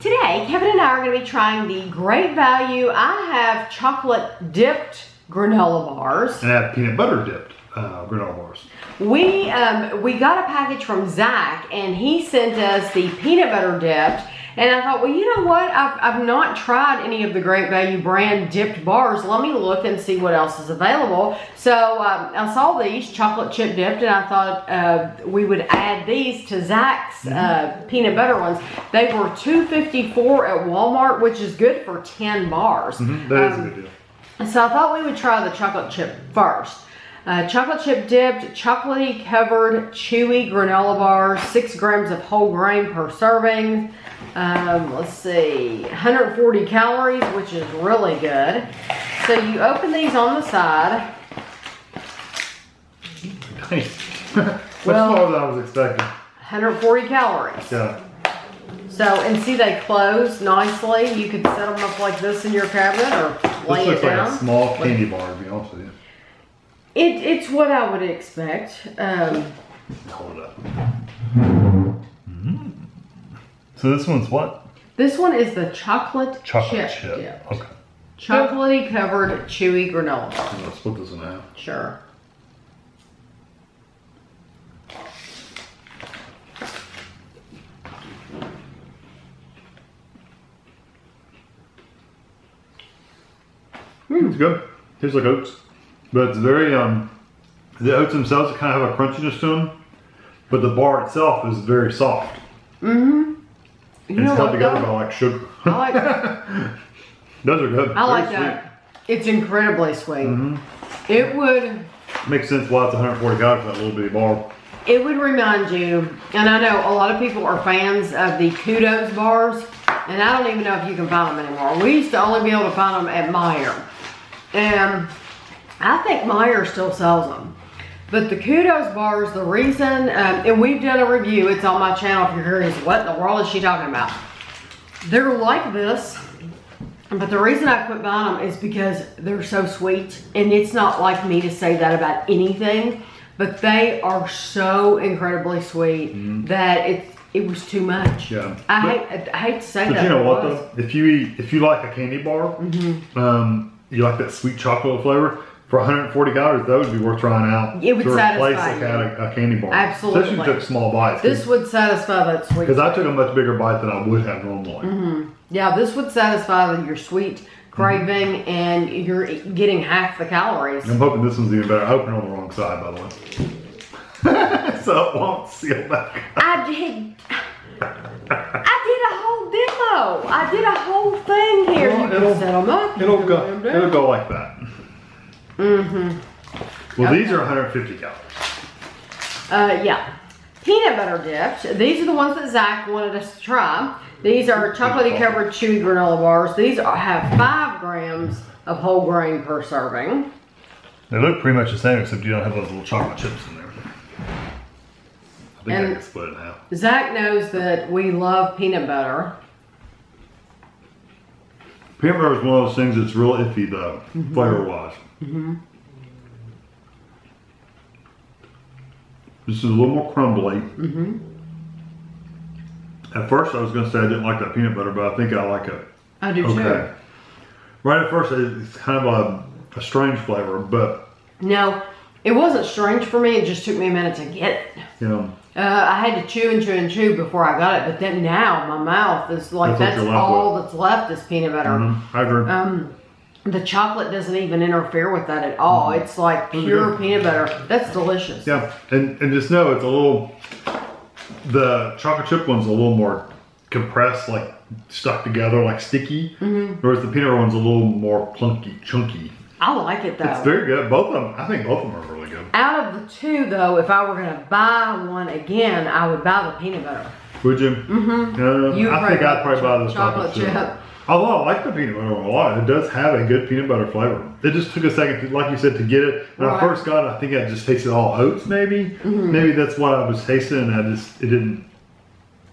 Today, Kevin and I are going to be trying the great value. I have chocolate dipped granola bars. And I have peanut butter dipped uh, granola bars. We um, we got a package from Zack, and he sent us the peanut butter dipped. And I thought, well, you know what? I've, I've not tried any of the Great Value brand dipped bars. Let me look and see what else is available. So um, I saw these chocolate chip dipped, and I thought uh, we would add these to Zack's uh, peanut butter ones. They were $2.54 at Walmart, which is good for 10 bars. Mhm, That is Um, a good deal. so I thought we would try the chocolate chip first. Uh, chocolate chip dipped, chocolatey covered, chewy granola bars, six grams of whole grain per serving. Um, let's see, 140 calories, which is really good. So you open these on the side. Nice. Much Well- more than I was expecting. 140 calories. Yeah. So, and see they close nicely. You could set them up like this in your cabinet or lay This it looks like a small candy bar, to be honest with you. It, it's what I would expect. Um, Hold up. So this one's what? This one is the chocolate, Chocolate chip, chip. dip. Okay. Chocolatey covered chewy granola. I'm split this in half. Sure. It's good. Tastes like oats, but it's very um. The oats themselves kind of have a crunchiness to them, but the bar itself is very soft. You And know it's held together by like sugar. I like that. Those are good. I like Very that. It's incredibly sweet. Mm-hmm. It would. Makes sense why it's 140 calories for that little bitty bar. it would remind you, and I know a lot of people are fans of the kudos bars, and I don't even know if you can find them anymore. We used to only be able to find them at Meijer. And I think Meijer still sells them. But the kudos bars, the reason, um, and we've done a review, it's on my channel if you're curious, what in the world is she talking about? They're like this, but the reason I quit buying them is because they're so sweet. And it's not like me to say that about anything, but they are so incredibly sweet that it, it was too much. Yeah. I But- hate, I hate to say But that. you know what though? If you eat, if you like a candy bar, Mm-hmm. um, you like that sweet chocolate flavor. For 140 calories, that would be worth trying out. It would to replace satisfy a, ca- a candy bar. Absolutely. Especially if you took small bites. This would satisfy that sweet. Because I took a much bigger bite than I would have normally. Mm-hmm. Yeah, this would satisfy your sweet craving and you're getting half the calories. I'm hoping this one's even better. I hope you're on the wrong side, by the way. so it won't seal back. I did. I did a whole demo. I did a whole thing here. Well, you it'll- can set them up. It'll go. It'll go like that. Mm-hmm. Well, these are 150 calories. Uh, yeah. Peanut butter dipped. These are the ones that Zack wanted us to try. These are chocolatey covered chewy granola bars. These are, have five grams of whole grain per serving. They look pretty much the same, except you don't have those little chocolate chips in there. I think I And- can split it half. Zack knows that we love peanut butter. Peanut butter is one of those things that's real iffy, though, Mm-hmm. flavor wise. This is a little more crumbly. Mm-hmm. At first, I was going to say I didn't like that peanut butter, but I think I like it. I do Okay. Right at first, it's kind of a, a strange flavor, but. No, it wasn't strange for me. It just took me a minute to get it. you know, Uh, I had to chew and chew and chew before I got it, but then now my mouth is like That's that's, all that's left is peanut butter. mhm, I agree. Um, the chocolate doesn't even interfere with that at all. It's like pure peanut butter. That's delicious. Yeah, and and just know it's a little. The chocolate chip one's a little more compressed, like stuck together, like sticky. Mm-hmm. Whereas the peanut butter one's a little more clunky, chunky. I like it though. It's very good. Both of them, I think both of them are really good. Out of the two, though, if I were gonna buy one again, I would buy the peanut butter. Would you? Mm-hmm. You I think I'd probably buy the chocolate chocolate, chip. chip. Although I like the peanut butter a lot, it does have a good peanut butter flavor. It just took a second, to, like you said, to get it. When Right. I first got it, I think I just tasted all oats. Maybe, maybe that's what I was tasting, and I just it didn't.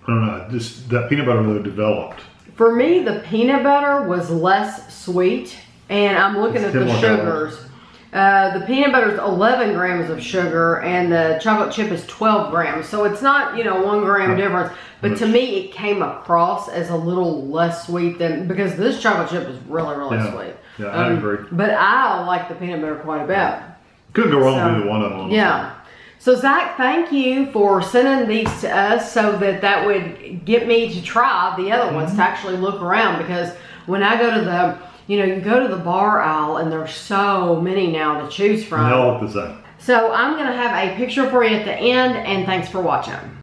I don't know. Just that peanut butter really developed. For me, the peanut butter was less sweet, and I'm looking It's at the sugars. Uh, the peanut butter is 11 grams of sugar, and the chocolate chip is 12 grams. So it's not, you know, one gram difference. But to me, it came across as a little less sweet than because this chocolate chip is really, really Yeah. sweet. Yeah, I Um, agree. But I like the peanut butter quite a bit. Couldn't go wrong So, with either one of them. Yeah. So Zack, thank you for sending these to us so that that would get me to try the other ones Mm-hmm. to actually look around because when I go to the, you know, you go to the bar aisle and there's so many now to choose from. they all look the same. So I'm gonna have a picture for you at the end and thanks for watching.